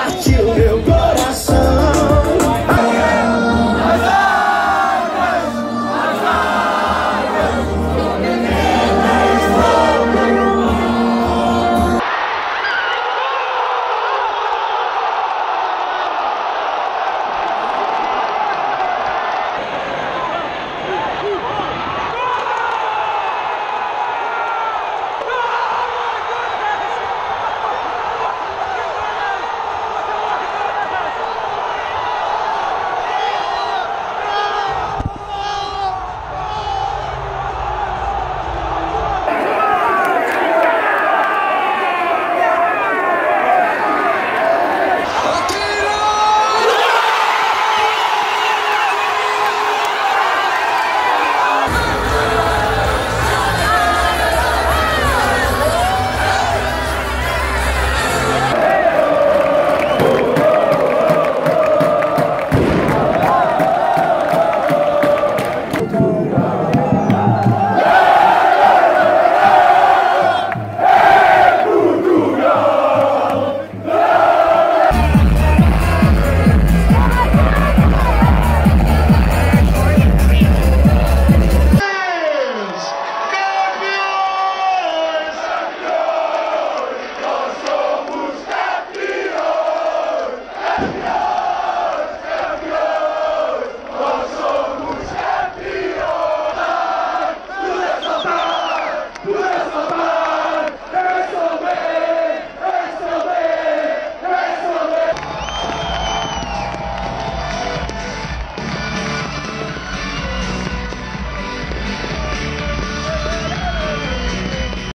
partiu meu